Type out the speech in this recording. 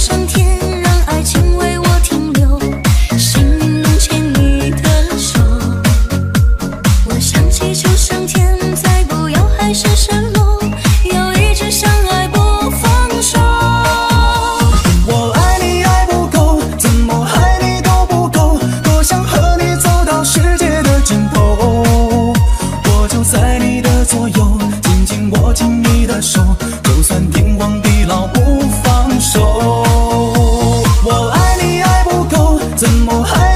上天怎么还